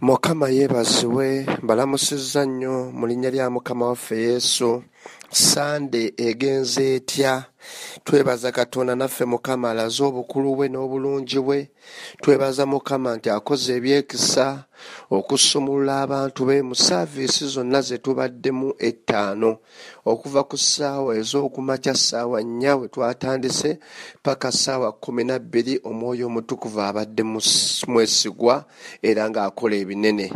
mukama yeebazibwe mbalamusizza nnyo mu linnya lya mukama waffe yesu. Sande egenze etya? Twebaza katonda naffe mukama alaze obukulu bwe n'obulungi bwe. Twebaza mukama nti akoze ebyekisa okusumulula abantu be mu saaviisi zonna ze tubaddemu ettaano. Okuva ku ssaawa ez'okumakya ssaawa nnya we twatandise paka ssaawa kumi na bbiri omwoyo omutukuvu abadde mwesigwa era ng'akola ebinene.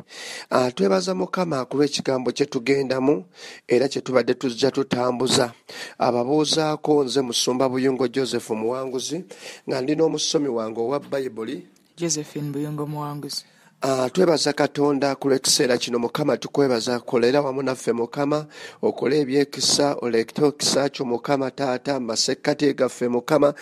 Ah, twebaza mukama akulwa ekigambo kye tugendamu era kye tubadde tujja tutambuza. Ababuuzaako nze musumba buyungo joseph muwanguzi nga ndina omusomi wange owa bayibuli josephine buyungo muwanguzi twebaza katonda ku lwekiseera kino mukama tukwebaza kolera wamu naffe mukama okole ebyekisa olekite okisa kyo mukama taata masekkati gaffe mukama.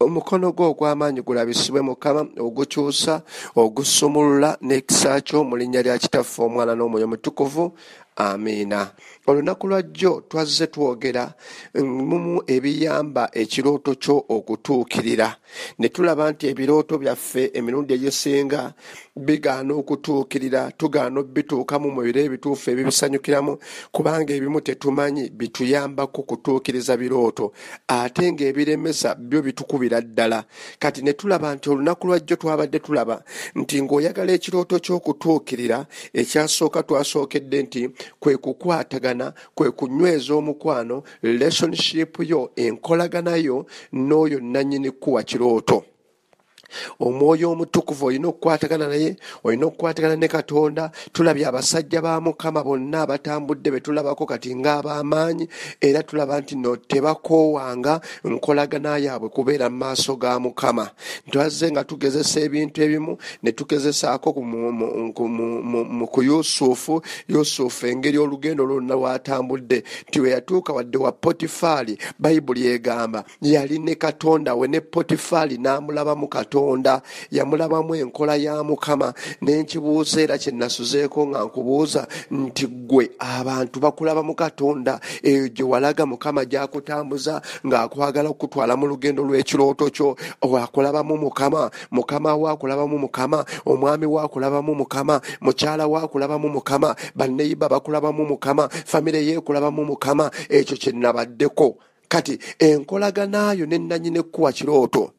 Omukono gwo ogw'amaanyi gulabisibwe mukama ogukyusa ogusumulula n'ekisa kyo mu linnya lya kitaffe omwana n'omwoyo mutukuvu amiina olunaku lwajjo twazze twogera mumu ebiyamba ekirooto kyo okutuukirira. Ne tulaba nti ebirooto byaffe emirundi egisinga bigaana okutuukirira tugaana bituukamu mu biro ebituufu ebibisanyukiramu kubanga ebimu tetumanyi bituyambako kutuukiriza birooto. Ate ng'ebiremesa byo bitukubira ddala. Kati ne tulaba nti olunaku lwajjo twabadde tulaba nti ng'oyagala ekirooto ky'okutuukirira ekyasooka twasookedde nti kwe kukwatagana kwe kunyweza omukwano relationship yo enkolagana yo n'oyo nannyini kuwa kirooto omwoyo omutukuvu olina okukwatagana naye olina okukwatagana ne katonda. Tulabye abasajja ba mukama bonna abatambudde betulabako kati ng'ab'amaanyi era tulaba nti no tebakoowanga nkolagana yaabwe kubeera mu maaso ga mukama. Ntwazze nga tugezesa ebintu ebimu ne tugezesaako ku yusufu. Yusufu engeri olugendo lwonna lwatambudde nti we yatuuka wadde wa potifaali bayibuli egamba yali ne katonda we ne potifaali n'amulabamu katonda katonda. Yamulabamu enkola ya mukama. Nenkibuuza era kyenasuzeeko nga nkubuuza nti gwe abantu bakulaba mu katonda? Eyo gye walaga mukama gyakutambuza ng'akwagala okutwala mu lugendo lw'ekirooto kyo. Wakulabamu mukama mukama wakulabamu mukama omwami wakulabamu mukama mukyala wakulabamu mukama banneyiba bakulabamu mukama famire yekulabamu mukama. Ekyo kyenabaddeko kati enkolaganayo nenanyini ekkuwa kirooto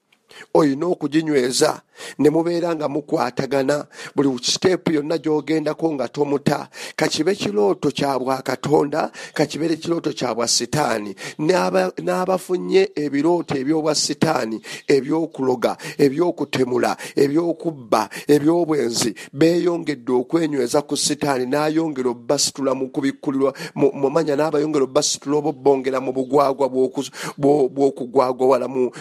olina okuginyweza ne mubeera nga mukwatagana buli siteepu yonna gy'ogendako nga tomuta. Kakibe kirooto kya katonda kakibeere kirooto kya bwa sitaani. N'abafunye ebirooto ebyobwa sitaani ebyokuloga ebyokutemula ebyokubba ebyobwenzi beeyongedde okwenyweza ku sitaani n'ayongera obbasitula mu kubikkulirwa mumanya n'abayongera obbasitula oba obbongera mu bugwagwa bw'okugwagwawala mu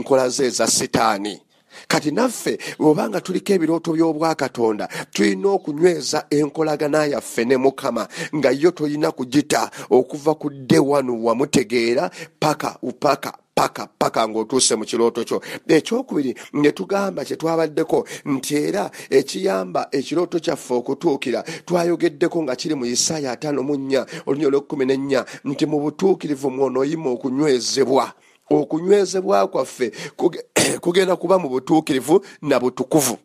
nkola ze eza sitaani kati naffe obanga tuliko ebirooto by'obwakatonda tulina okunyweza enkolagana yaffe ne mukama nga yo tolina kugita okuva ku ddewanu wamutegeera paka upaka paka paka ng'otuuse mu kirooto kyo. Ekyokubiri ne tugamba kye twabaddeko nti era ekiyamba ekirooto kyaffe okutuukira twayogeddeko nga kiri mu isaaya ataano mu nnya olunya olw'ekkumi n'ennya nti mu butuukirivu mwonoyima okunywezebwa. Okunywezebwa kwaffe kugenda kuba mu butuukirivu na butukuvu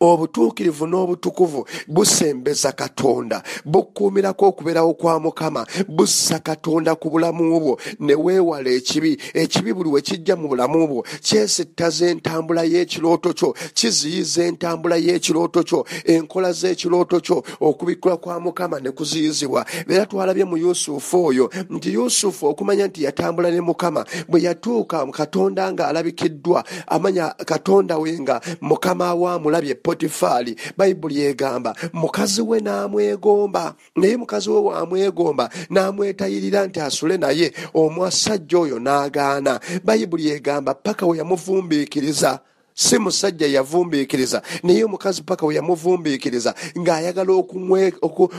obutuukirivu n'obutukuvu busembeza katonda bukuumirako okubeerawo kwa mukama bussa katonda ku bulamu bwo ne weewala ekibi ekibi buli we kijja mu bulamu bwo. Kyesittaza entambula y'ekirooto kyo kiziyiza entambula y'ekirooto kyo enkola z'ekirooto kyo okubikkula kwa mukama ne kuziyizibwa. Era twalabye mu yusufu oyo nti yusufu okumanya nti yatambula ne mukama bwe yatuuka katonda ng'alabikiddwa amanya katonda we nga mukama wamula alabye potifaali bayibuli egamba mukazi we n'amwegomba. Naye mukazi we wamwegomba n'amwetayirira nti asule naye omwasajja oyo n'agaana. Bayibuli egamba paka we yamuvumbiikiriza si musajja yavumbiikiriza naye omukazi paka we yamuvumbiikiriza ng'ayagala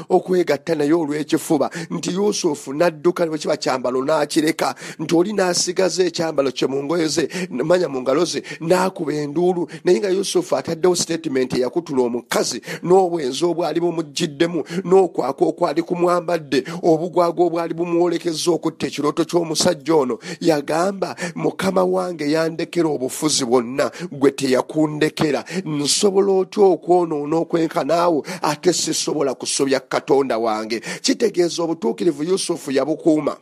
okwegatta naye olw'ekifuba nti yusufu n'adduka bwe kiba kyambalo n'akireka nti oli n'asigaza ekyambalo kye mu ngoye ze manya mu ngalo ze n'akuba enduulu naye nga yusufu ataddewo sitatimenti eyakutula omukazi n'obwenzi obwali bumugiddemu n'okwaka okwali kumwambadde obugwaga obwali bumwolekeza okutta ekirooto ky'omusajja ono yagamba mukama wange yandekera obufuzi bwonna gwe gwe teyakundekera. Nsobola otya okwonoona okwenkanaawo ate sisobola kusobya katonda wange? Kitegeeza obutuukirivu yusufu yabukuuma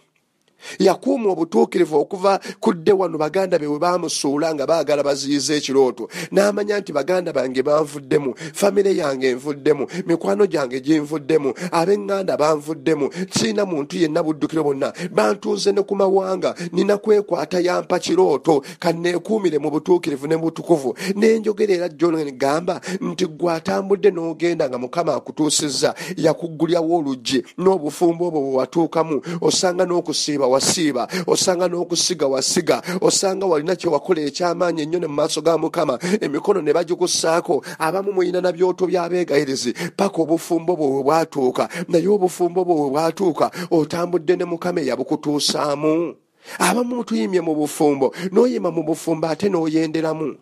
yakuuma obutuukirivu okuva kudde wano baganda be bwe bamusuula nga baagala baziyiza ekirooto n'amanya nti baganda bange banvuddemu famire yange envuddemu mikwano gyange ginvuddemu ab'eŋŋanda banvuddemu siina muntu yenna buddukiro bonna bantunze ne ku mawanga nina kwekwata yampa kirooto kanneekuumire mu butuukirivu ne butukuvu. N'enjogera era jjo negamba nti gwe atambudde n'ogenda nga mukama akutuusizza yakuggulyawo oluggi n'obufumbo obwo bwe watuukamu osanga n'okusiiba wasiiba osanga n'okusiga wasiga. Osanga walina kyewakola ekyamaanyi ennyo ne mu maaso ga mukama. Emikono ne bagikusaako. Abamu mulina na byoto by'abeegayirizi. Paka obufumbo bwe bwe bwatuuka. Naye obufumbo bwe bwe bwatuuka otambudde ne mukama eyabukutuusaamu. Abamu tuyimye mu bufumbo. N'oyima mu bufumbo ate n'oyenderamu.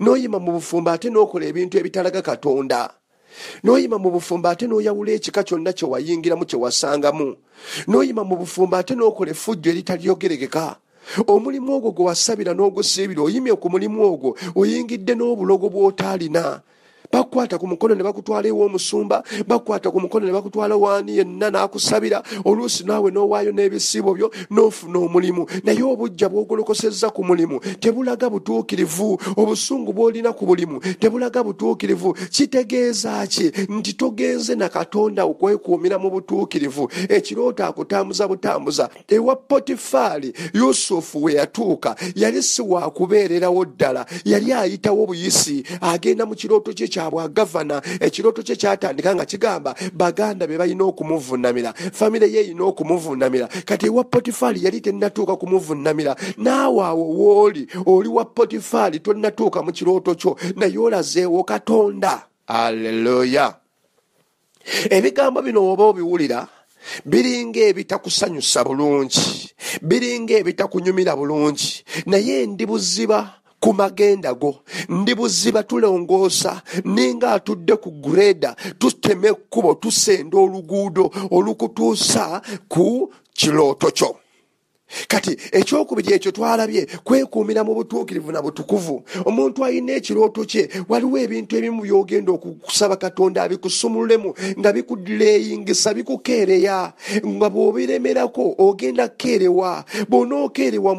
N'oyima mu bufumbo ate n'okola ebintu ebitalaga katonda n'oyima mu bufumbo ate n'oyawula ekika kyonna kye wayingiramu kye wasangamu. N'oyima mu bufumbo ate n'okola effujjo eritalyogeregeka omulimu ogwo gwe wasabira n'ogusiibira oyimye ku mulimu ogwo oyingidde n'obulogo bw'otaalina bakwata ku mukono ne bakutwala ew'omusumba bakwata ku mukono ne bakutwala waani yenna n'akusabira. Oluusi naawe n'owaayo n'ebisiibo byo n'ofuna omulimu. Naye obujja bw'ogolokosezza ku mulimu tebulaga butuukirivu. Obusungu bw'olina ku bulimu tebulaga butuukirivu. Kitegeeza ki? Nti togenze na katonda okwekuumira mu butuukirivu. Ekirooto akutambuza butambuza. Ewa potifaali yusufu we yatuuka yali si waakubeererawo ddala. Yali ayitawo buyisi agenda mu kirooto kye kyabwagavana ekirooto kye kyatandika nga kigamba baganda be balina okumuvunamira famire ye erina okumuvunamira. Kati ewa potifaali yali tennatuuka kumuvunamira. Naawe awo wooli oli wa potifaali tonnatuuka mu kirooto kyo naye olazeewo katonda. Aleluya ebigambo bino oba obiwulira biringa ebitakusanyusa bulungi biringa ebitakunyumira bulungi naye ndi buziba ku magenda go. Ndi buziba tulongoosa ninga atudde ku gureda tutema ekkubo tusenda oluguudo olukutuusa ku kirooto kyo kati ekyokubiri ekyo twalabye kwekuumira mu butuukirivu na butukuvu. Omuntu alina ekirooto kye waliwo ebintu ebimu byogenda okusaba katonda abikusumululemu nga bikudileyingisa bikukeereya nga bw'obiremerako ogenda kukeerewa bw'onookeerewa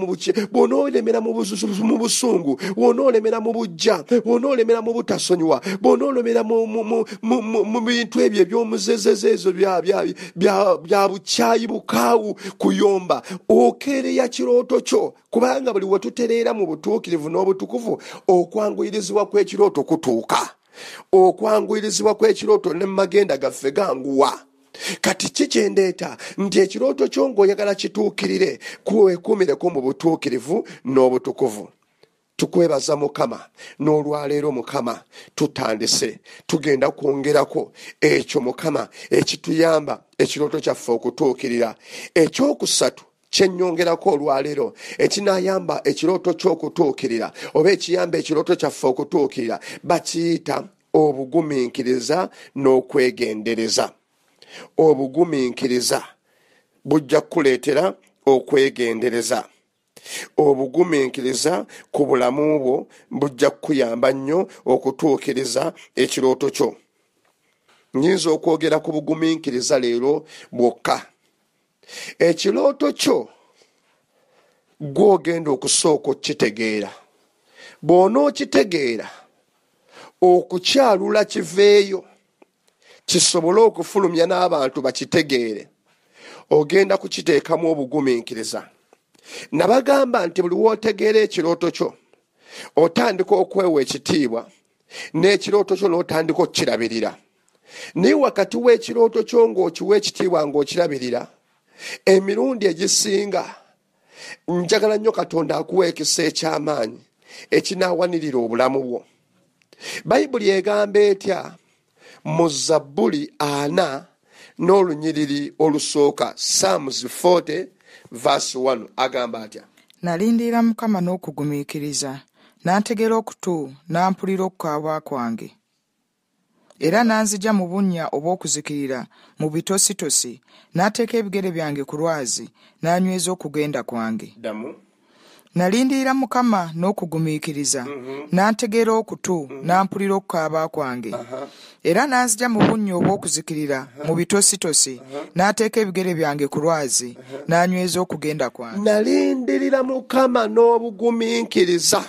bw'onoolemera mu busungu bw'onoolemera mu bujja bw'onoolemera mu butasonyiwa bw'onoolemera mu bintu ebyo ebyomuzezeze ezo bya bukyayi bukaawu kuyomba okeereya kirooto kyo. Kubanga buli wetutereera mu butuukirivu n'obutukuvu okwanguyirizibwa kw'ekirooto kutuuka. Okwanguyirizibwa kw'ekirooto ne mumagenda gaffe ganguwa. Kati kikyendeeta nti ekirooto kyo ng'oyagala kituukirire kuwekuumireko mu butuukirivu n'obutukuvu. Tukwebaza mukama n'olwaleero mukama tutandise tugenda kwongerako ekyo mukama ekituyamba ekirooto kyaffe okutuukirira. Ekyokusatu kyenyongerako olwaleero. Ekinayamba ekirooto ky'okutuukirira oba ekiyamba ekirooto kyaffe okutuukirira bakiyita obugumiikiriza n'okwegendereza. Obugumiikiriza bujja kukuleetera okwegendereza. Obugumiikiriza ku bulamu bwo bujja kukuyamba nnyo okutuukiriza ekirooto kyo. Nyinza okwogera ku bugumiikiriza leero bwokka ekirooto kyo gwogenda okusooka okitegeera bw'onookitegeera okukyalula kiveeyo kisobole okufulumya n'abantu bakitegeere. Ogenda kukiteekamu obugumiikiriza. Nabagamba nti buli wootegeera ekirooto kyo otandika okwewa ekitiibwa n'ekirooto kyo n'otandika okukirabirira. Naye wakati w'ekirooto kyo ng'okiwa ekitiibwa ng'okirabirira emirundi egisinga njagala nnyo katonda akuwa ekisa eky'amaanyi ekinaawanirira obulamu bwo. Bayibuli egamba etya? Mu zabbuli ana n'olunyiriri olusooka psalms 40 verse 1 agamba atya? Nalindirira mukama n'okugumiikiriza n'antegera okutu n'ampulira okukaaba kwange era n'anzigya mu bunnya obw'okuzikirira mu bitositosi n'ateeka ebigere byange ku lwazi n'anyweza okugenda kwange. Nalindirira mukama n'okugumiikiriza n'antegeera okutu n'ampulira okukaaba kwange. Era n'anzija mu bunnya obw'okuzikirira mu bitositosi n'ateeka ebigere byange ku lwazi n'anyweza okugenda kwange. Nalindirira mukama n'obugumiikiriza.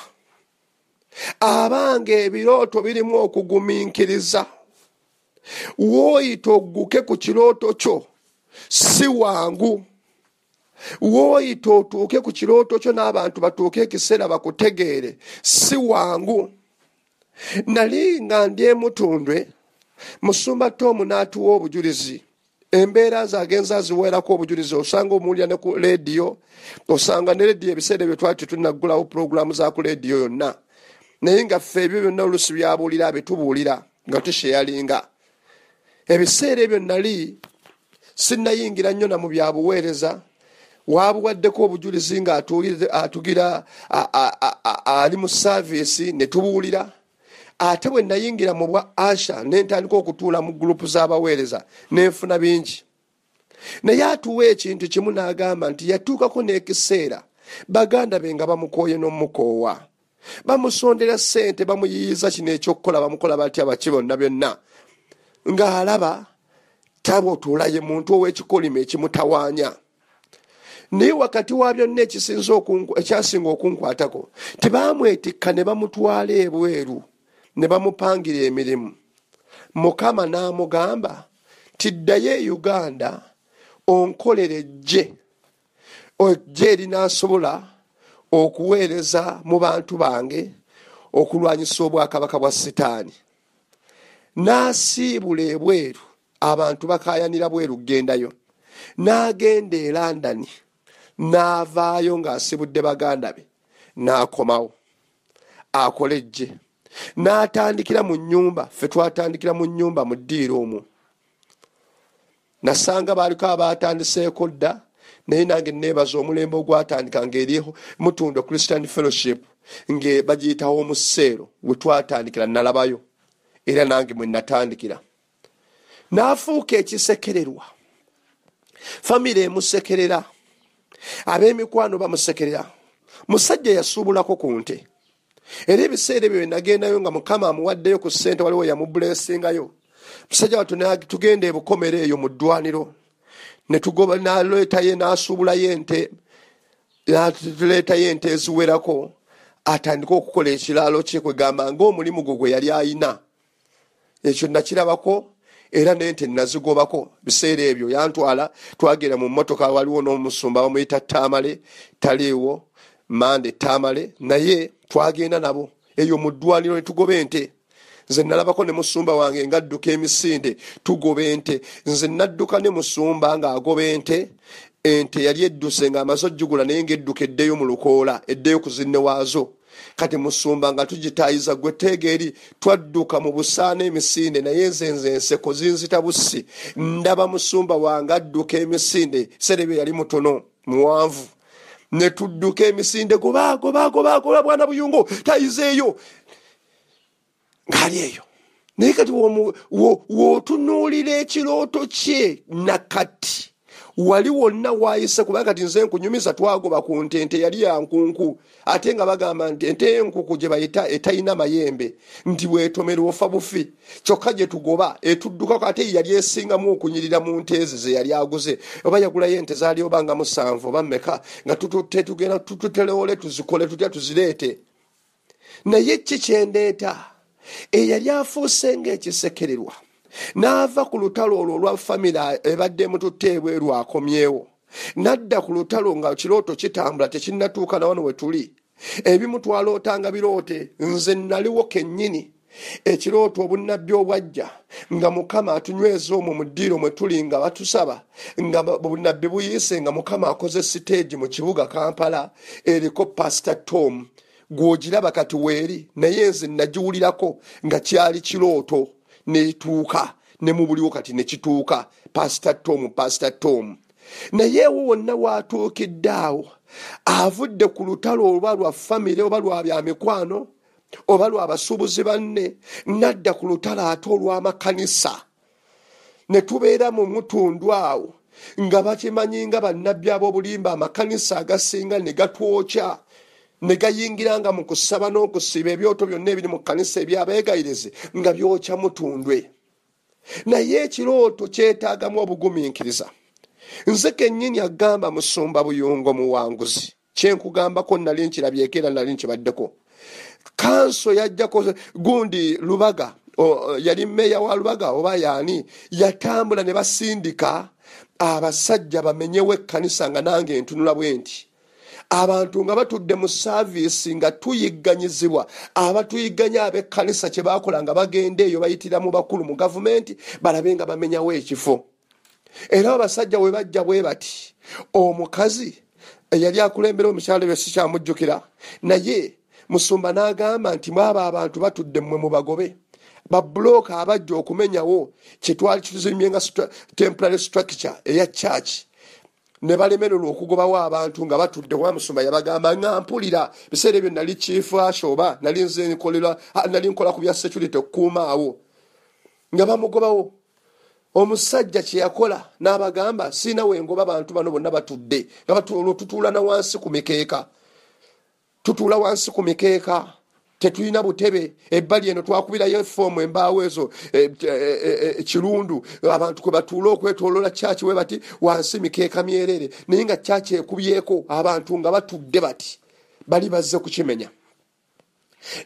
Abanga ebirooto birimu okugumiikiriza wooyita ogguke ku kirooto kyo si wangu. Wooyita otuuke ku kirooto kyo n'abantu batuuke ekiseera bakutegeere si wangu. Nali nga ndi emutundwe musumba tomu n'atuwa obujulizi. Embeera ze agenza aziweerako obujulizi osanga omuwulira ne ku leediyo osanga ne leediyo ebiseera ebyo twali tetunaggulawo pulogulaamu za ku leediyo yonna. Naye nga ffe ebyo byonna oluusi byabuulira abitubuulira nga tusheyalinga ebiseera ebyo nali sinnayingira nnyo na mu byabuweereza wabuwaddeko obujulizi nga atugira ali mu saaviisi ne tubuulira. Ate bwe nayingira mu bwa asha ne ntandika okutuula mu gurupu z'abaweereza nenfuna bingi. Naye atuwa ekintu kimu n'agamba nti yatuukako n'ekiseera baganda be nga bamukooye n'omukoowa. Bamusondera ssente bamuyiyiza kino ekyokukola bamukola batya baki bonna byonna ng'alaba taba otuulaye muntu ow'ekikolimo ekimutawaanya naye wakati wa byonna ekisinza ekyasinga okunkwatako tebamwetikka ne bamutwala ebweru ne bamupangira emirimu. Mukama n'amugamba tiddayo e uganda onkolere ejje ejje erinasobola okuweereza mu bantu bange okulwanyisa obwakabaka bwa sitaani n'asiibula ebweru abantu bakayanira bweru kugendayo n'agenda e londoni n'avaayo ng'asibudde baganda be. N'akomawo. Akola ejje n'atandikira mu nyumba ffe twatandikira mu nyumba mu ddiiro omwo. Nasanga baaliko abatandiseeko dda. Naye nange neebaza omulembe ogwatandika ngaeriho mutunda christian fellowship nga bagiyitawo omuseero we twatandikira nalabayo era nange mwe natandikira. N'afuuka ekisekererwa. Famire emusekerera. Ab'emikwano bamusekerera. Musajja yasuubulako ku nte. Era ebiseera ebyo byenagendayo nga mukama amuwaddeyo ku ssente waliwo yamubulesingayo musajja watu tugenda ebukomero eyo mu ddwaniro. Naleetayo n'asuubulayo ente tuleetayo ente eziwerako. Atandika okukola ekiraalo kye kwegamba ngaomulimu gwe gwe yali ayina ekyo nakirabako era nente nazigobako. Biseera ebyo yantwala twagenda mu motoka waliwo n'omusumba bamuyita tamale taliiwo mande tamale naye twagenda nabo. Eyo mu ddwaniro netugoba ente. Nze nalabako ne musumba wange ngaadduka emisinde tugoba ente. Nze nadduka ne musumba ng'agoba ente. Ente yali edduse ng'amaze ojjugula naye ngaedduka eddeyo mu lukoola eddeyo ku zinne waazo kati musumba nga tugitayiza gwe teega eri twadduka mu busaana emisinde naye nze nze enseko zinzita bussi. Ndaba musumba wange adduka emisinde serebe yali mutono muwanvu. Ne tudduka emisinde goba goba goba goba bwana buyungo tayizeeyo ng'ali eyo. Naye kati wootunuulira ekirooto kye nakati wali wonna waayise kubanga kati nze nkunyumiza twagoba ku nte ente yali yankunku ate nga bagamba nti ente yenkuku gye bayita etalina mayembe nti bwetomera ofa bufi kyokka gye tugoba etuddukako ate yali esingamu okunyirira mu nte ezi ze yali aguze. Oba yagulayo ente zaali obanga musanvu oba mmeka nga tugenda tututerewole tuzikole tutya tuzireete. Naye ki kyendeeta eyali afuuse ngaekisekererwa n'ava ku lutalo olwo olwa famire ebadde mututte ebweru akomyewo. N'adda ku lutalo nga kirooto kitambula tekinnatuuka na wano we tuli. Ebimu twalootanga biroote nze naliwo kennyini. Ekirooto obunnabbi obwajja nga mukama atunyweza omwo mu ddiiro mwe tuli nga batusaba nga obunnabbi buyiise nga mukama akoze siteegi mu kibuga kampala eriko pasita tom. Gw'ogiraba kati weeri naye nze nagiwulirako nga kyali kirooto netuuka ne mubuliwo kati nekituuka pasita tom pasita tom. Naye ewo wonna waatuukidde awo avudde ku lutalo oba lwa famire oba lwa byamikwano oba lwa basuubuzi banne nadda ku lutalo ate olw'amakanisa ne tubeera mu mutundu awo nga bakimanyi nga bannabbi ab'obulimba amakanisa agasinga ne gatwokya ne gayingiranga mu kusaba n'okusiiba ebyoto byonna ebiri mu kkanisa ebyabeegayirizi nga byokya mutundwe. Naye ekirooto kyetaagamu obugumiikiriza. Nze kennyini agamba musumba buyungo muwanguzi. Kyenkugambako nali nkirabyeko era nali nkibaddeko. Kanso yajjako gundi lubaga yali meeya wa lubaga oba yaani yatambula ne basindika abasajja bamenyewo ekkanisa nga nange ntunula bwe nti abantu nga batudde mu saaviisi nga tuyigganyizibwa. Abatuyigganya ab'ekkanisa kye baakola nga bagenda eyo bayitira mu bakulu mu gavumenti balabe nga bamenyawo ekifo. Era abasajja we bajja bwe bati omukazi eyali akulembera omukyalo byo sikyamujjukira naye musumba n'agamba nti mwaba abantu batudde mmwe mu bagobe. Babulooka abajja okumenyawo kyetwali tuzimye nga temporary structure eya church ne balemererwa okugobawo abantu nga batudde wa musumba yabagamba nga mpulira biseera ebyo nali kiifaasha oba nali nze nali nkola ku bya security okukuumaawo. Nga bamugobawo. Omusajja kyeyakola n'abagamba siina wengoba abantu bano bonna batudde. Nga tutuula na wansi ku mikeeka. Tutuula wansi ku mikeeka tetulina butebe. Ebbali eno twakubirayo efoomu embaawo ezo e, e, e, abantu kwe batuula okwetolola kyaki we bati wansi mikeeka myerere. Naye nga kyaki ekubyeko abantu nga batudde bati bali bazze kukimenya.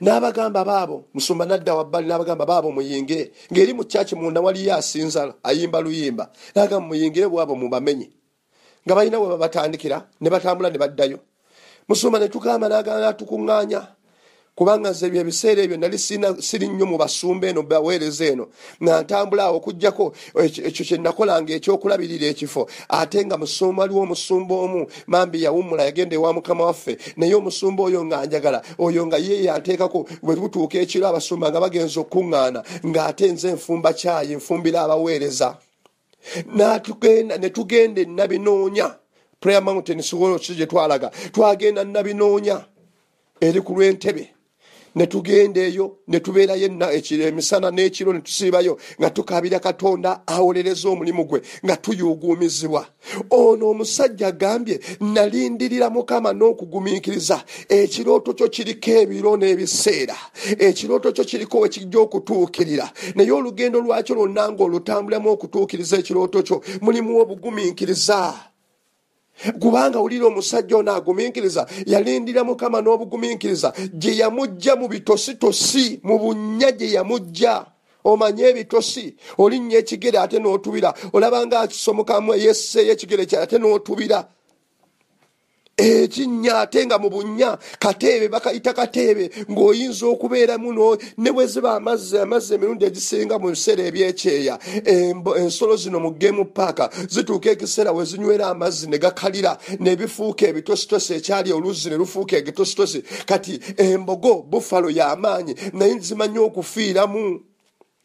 N'abagamba baabo musumba nadda wabbali n'abagamba baabo muyingire ng'eri mu kyaki munda waliyo asinzala ayimba luyimba. N'agamba muyingire bwabo mubamenye. Nga balina we babatandikira ne batambula ne baddayo. Musumba ne tugamba n'agamba tukuŋŋaanya kubanga nze ebyo ebiseera ebyo nali siri nnyo mu basumba eno baweereza eno. Nga ntambula awo okugjako ekyo kyenakolanga ekyokulabirira ekifo. Ate nga musumba waliwo omusumba omu mambi yawummula yagenda ewa mukama waffe. Naye omusumba oyo nga njagala oyo nga ye yanteekako bwe butuuka ekiro abasumba nga bagenza okuŋŋaana. Ng'ate nze nfumba kyayi nfumbira abaweereza. Netugenda enabinoonya prayer mountain siwolo ki gye twalaga. Twagenda nabinoonya eri ku lw'entebe netugenda eyo netubeerayo emisana n'ekiro netusiibayo nga tukabira katonda awolereza omulimu gwe nga tuyuguumizibwa ono omusajja agambye nalindirira mukama n'okugumiikiriza. Ekirooto kyo kiriko ebiro n'ebiseera. Ekirooto kyo kiriko wekijja okutuukirira. Naye olugendo lwakyo lwonna ngaolutambulamu okutuukiriza ekirooto kyo mulimu obugumiikiriza kubanga wulira omusajja ono agumiikiriza yalindira mukama n'obugumiikiriza gye yamugja mu bitositosi mu bunnya gye yamugja omanye ebitosi olinnya ekigere ate n'otubira. Olabanga akisomokamu yesseeyo ekigere kye ate n'otubira ekinnya ate nga mu bunnya kateebe bakayita kateebe ng'oyinza okubeeramu ne bwe ziba amazzi amazzi emirundi egisinga mu biseera ebyekyeya. Ensolo zino mu gemu paaka zituuka ekiseera we zinywera amazzi ne gakalira nebifuuka ebitositosi ekyali oluzzi ne lufuuka egitositosi. Kati embogo bufalo y'amaanyi naye zimanyi okufiiramu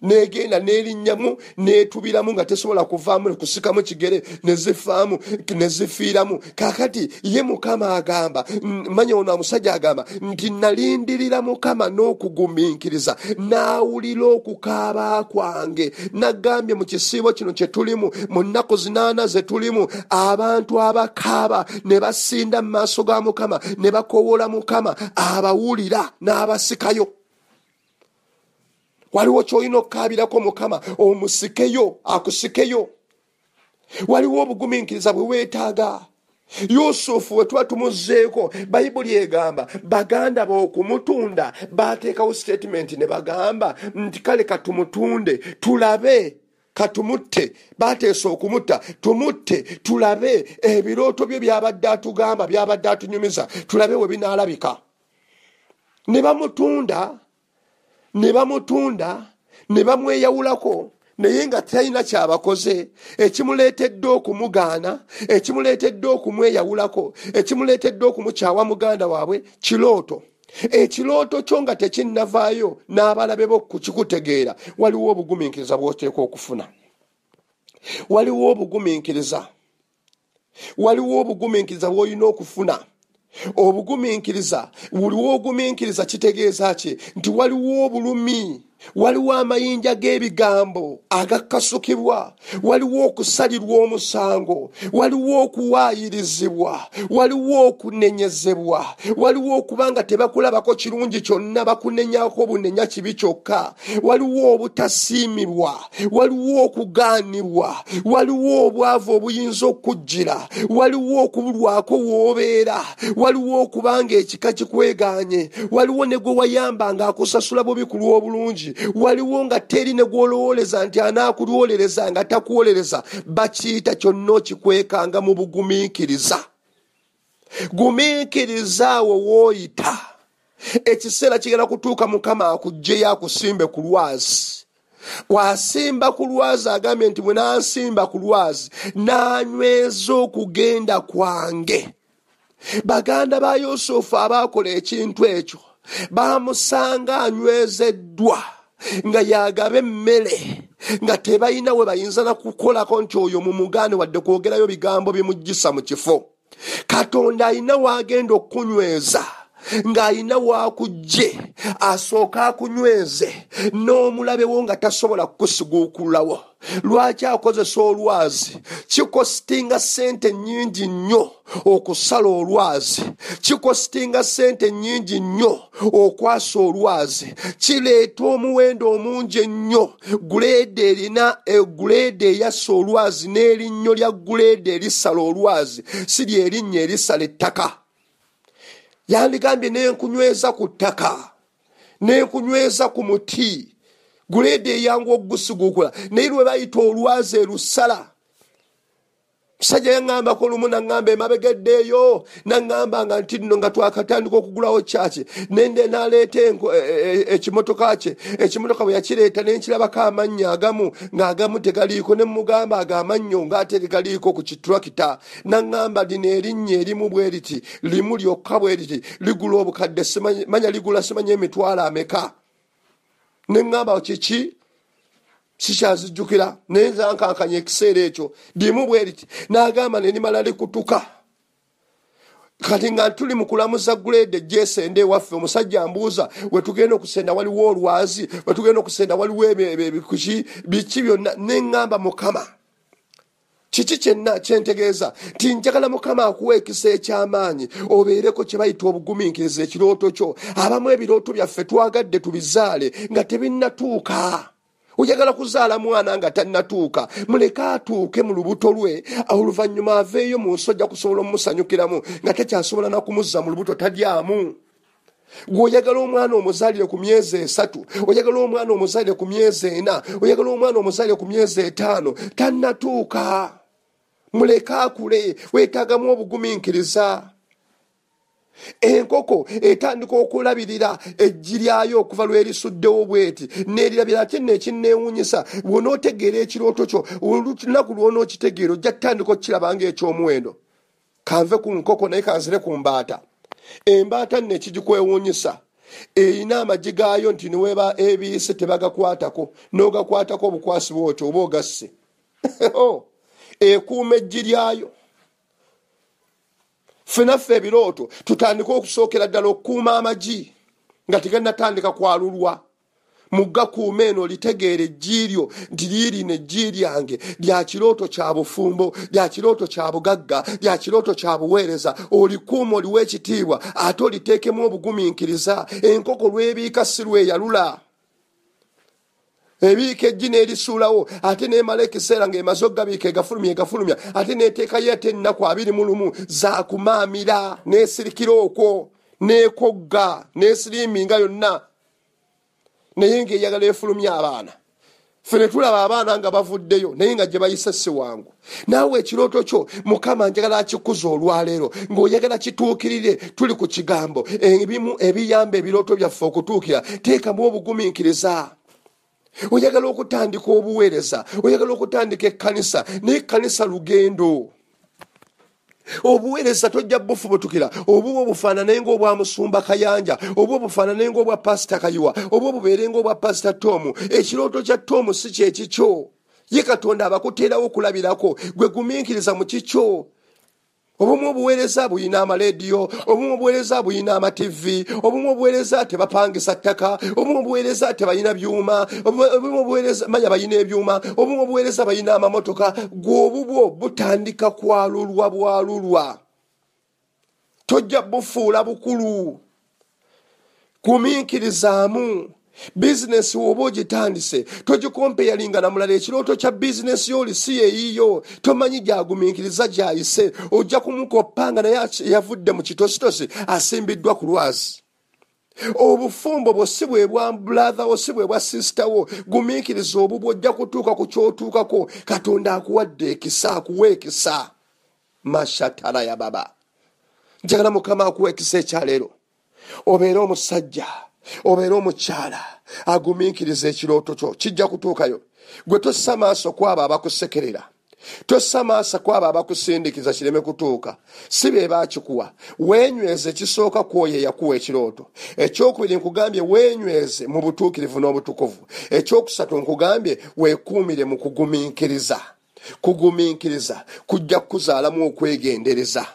negenda nerinnyamu netubiramu nga tesobola kuvaamu nekusikamu kigere nezifaamu nezifiiramu. Kakati ye mukama agamba manya ono omusajja agamba nti nalindirira mukama n'okugumiikiriza naawulira okukaaba kwange. Nagambye mu kisiibo kino kyetulimu mu nnaku zinaana zetulimu abantu abakaaba ne basinda mu maaso ga mukama ne bakowola mukama abawulira n'abasikayo waliwo kyolina okukabirako mukama omusikeyo akusikeyo. Waliwo obugumiikiriza bwe weetaaga. Yusufu we tuba tumuzeeko bayibuli egamba baganda bookumutunda bateekawo statement ne bagamba nti kale katumutunde tulabe katumutte bateesa okumutta tumutte tulabe ebirooto bye byabadde atugamba byabadde atunyumiza tulabe we binaalabika. Ne bamutunda ne bamutunda ne bamweyawulako naye nga talina kyabakoze ekimuleetedde okumugaana ekimuleetedde okumweyawulako ekimuleetedde okumukyawa muganda waabwe kirooto. Ekirooto kyo nga tekinnavaayo n'abalabe bo kukikutegeera waliwo obugumiikiriza bwoteeka okufuna. Waliwo obugumiikiriza. Waliwo obugumiikiriza bwolina okufuna obugumiikiriza buliwo ogumiikiriza kitegeeza ki? Nti waliwo obulumi waliwo amayinja g'ebigambo agakasukibwa waliwo okusalirwa omusango waliwo okuwaayirizibwa waliwo okunenyezebwa waliwo okuba nga tebakulabako kirungi kyonna bakunenyako bunenya kibi kyokka waliwo obutasiimirwa waliwo okugaanibwa waliwo obwavu obuyinza okujjira waliwo okubulwako woobeera waliwo okuba nga ekika kikweganye waliwo ne gwe wayamba ng'akusasula bubi ku lw'obulungi waliwo nga teri ne gwolowoleza nti anaakulwolereza nga takuwolereza bakiyita kyonna okikwekanga mu bugumiikiriza. Gumiikiriza awo wooyita ekiseera kigenda kutuuka mukama akugjeyo akusimbe ku lwazi. Bw'asimba ku lwazi agambye nti bwe nansimba ku lwazi n'anyweza okugenda kwange. Baganda ba yusufu abaakola ekintu ekyo bamusanga anywezeddwa nga yagaba emmere nga tebalina we bayinza nakukolako nti oyo mu mugaane wadde kwogerayo bigambo bimugisa mu kifo. Katonda alina wagenda okukunyweza ng'alina waakujje asooka akunyweze n'omulabewo nga tasobola kukusiguukulawo lwaki akozesa olwazi? Kikositinga sente nnyingi nnyo okusala olwazi. Kikositinga sente nnyingi nnyo okwasa olwazi. Kireeta omuwendo omungi ennyo. Guleede erina guleede eyassa olwazi n'erinnyo lya guleede erisala olwazi. Si lyerinnya erisala ettaka yandigambye nenkunyweza ku ttaka nenkunyweza ku muti. Guleedi eyangu okugusiguukula naye lwe bayita olwazi erusala musajja yaŋŋambako lumu naŋŋamba emabegeddeeyo naŋŋamba nga nti nno nga twakatandika okugulawo kyaki nende naleeta ekimotoka kye. Ekimotoka bwe yakireeta nenkirabako amannya agamu ng'agamu tegaliiko ne mugamba ago amannyo ngaate tegaliiko ku kitulakita. Naŋŋamba lino erinnya erimu bwe riti limu lyokka bwe riti ligula obukadde manya ligula simanya emitwalo ameka? Neŋŋamba kiki sikyazijjukira naye nzankankanya ekiseera ekyo limu bwe riti n'agamba nerimala likutuka kati nga tuli mu kulamuza guleede gyesenda ewaffe omusajja mbuuza wetugenda okusenda waliwo olwazi? Wetugenda okusenda waliwo biki byonna neŋŋamba mukama. Kiki kyenna kyentegeeza? Nti njagala mukama akuwa ekisa ekyamaanyi obeereko kye bayita obugumiikiriza ekirooto kyo. Abamu ebirooto byaffe twagadde tubizaale nga tebinnatuuka oyagala kuzaala mwana nga tannatuuka muleke atuuke mu lubuto lwe oluvannyuma aveeyo mu nsi ojja kusobola omumusanyukiramu nga tekyasobola nakumuzza mu lubuto talyamu gweoyagala omwana omuzaalire ku myezi esatu oyagala omwana omuzaalire ku myezi ena oyagala omwana omuzaalire ku myezi etaano tannatuuka. Muleke akule weetaagamu obugumiikiriza enkoko etandika okulabirira eggi lyayo okuva lwerisuddewo bweti nerirabira ate nekinneewunyisa bwonootegeera ekirooto kyo olunaku lwonookitegeera ojja tutandika okukiraba nga ekyomuwendo kanve ku nkoko naye kanzire ku mbaata. Embaata nno ekigikwewuunyisa erina amagi gaayo nti niweba ebiise tebagakwatako n'ogakwatako obukwasi bwotyo oba ogasse. Ekuuma eggi lyayo ffenaffe ebirooto tutandike okusookera ddala okukuuma amagi nga teganatandika kwalulwa. Mugakuuma eno litegeera eggiiryo nti liirino eggi lyange lya kirooto kya bufumbo lya kirooto kya bugagga lya kirooto kya buweereza. Olikuuma oliwa ekitiibwa ate oliteekemu obugumiikiriza. Enkoko lwebiika si lweyalula ebiika eggi n'erisuulawo ate neemala ekiseera ng'emaze okugabiika egafulumya egafulumya ate neeteekayo ate ennaku abiri mu lumu zakumaamira neesirikira okwo neekogga neesiriiminga yonna. Naye ng'eyagala efulumya abaana. Ffe ne tulaba abaana nga bavuddeyo naye nga gye bayise si wangu. Naawe ekirooto kyo mukama njagala akikuza olwaleero ng'oyagala kituukirire tuli ku kigambo. Ebimu ebiyamba ebirooto byaffe okutuukira teekamu obugumiikiriza oyagala okutandika obuweereza oyagala okutandika ekkanisa naye ekkanisa lugendo. Obuweereza tojja bufubutukira obuba obufaanane ngaobwamusumba kayanja oba obufaanane ngaobwa pasita kayiwa oba obubeere ngaobwa pasita tomu ekirooto kya tomu si kyekikyo ye katonda abakuteerawo okulabirako gwe gumiikiriza mu kikyo obumu obuweereza buyina amalediyo obumu obuweereza buyina amativi obumu obuweereza tebapangisa ttaka obumu obuweereza tebalina byuma obu- obumu obuweereza manya balina ebyuma obumu obuweereza balina amamotoka gwe obubwo butandika kwalulwa bwalulwa. Tojja bufuula bukulu gumiikirizaamu bizinesi woba ogitandise. Togikompeyalinga namulala ekirooto kya bizinesi yoli si yeeyiyo tomanyi gyagumiikiriza gyayise. Ojja kumukoppa nga naye yavudde mu kitositosi asimbiddwa ku lwazi. Obufumbo bwo si bwe bwa bulatha wo si bwe bwa sisita wo. Gumiikiriza obubwo ojja kutuuka ku kyotuukako. Katonda akuwadde ekisa akuwa ekisa. Mashatala ya baba. Njagala mukama akuwa ekisa ekyaleero obeere omusajja obeere omukyala agumiikiriza ekirooto kyo kijja kutuukayo. Gwe tossa maaso kwabo abakusekerera. Tossa maaso kwabo abakusindikiza kireme kutuuka. Si be bakikuwa weenyweze ekisooka ku oyo eyakuwa ekirooto. Ekyokubiri nkugambye weenyweze mu butuukirivu n'obutukuvu. Ekyokusatu nkugambye weekuumire mu kugumiikiriza. Kugumiikiriza kujja kukuzaalamu okwegendereza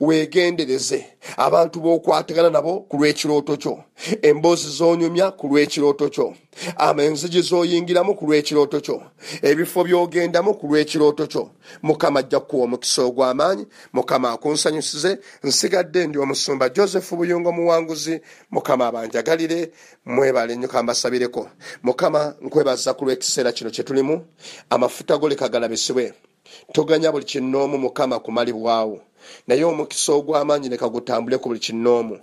weegendereze. Abantu b'okwatagana nabo ku lw'ekirooto kyo. Emboozi z'onyumya ku lw'ekirooto kyo. Amenzigi z'oyingiramu ku lw'ekirooto kyo. Ebifo by'ogendamu ku lw'ekirooto kyo. Mukama ajja kukuwa omukisa ogw'amaanyi. Mukama akunsanyusize. Nsigadde ndi omusumba joseph buyungo muwanguzi. Mukama abanjagalire. Mwebale nnyo kambasabireko mukama nkwebaza ku lw'ekiseera kino kye tulimu. Amafuta go leka galabisibwe toganya buli kinoomu mukama kumalibwawo naye omukisa ogw'amaanyi leka gutambule ku buli kinoomu.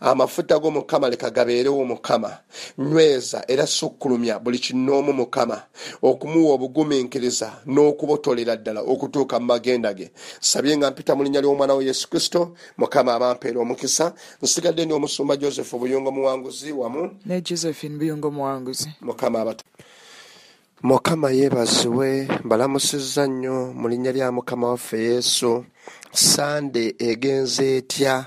Amafuta go mukama leka gabeerewo mukama nyweza era sukkulumya buli kinoomu mukama. Okumuwa obugumiikiriza n'okubotolera ddala okutuuka mu magenda ge. Sabye nga mpita mu linnya ly'omwana we yesu kristo mukama abampeera omukisa. Nsigadde ndi omusumba joseph buyungo muwanguzi wamu ne josephine buyungo muwanguzi. mukama abatu mukama yeebazibwe mbalamusizza nnyo mu linnya lya mukama waffe yesu. Sande egenze etya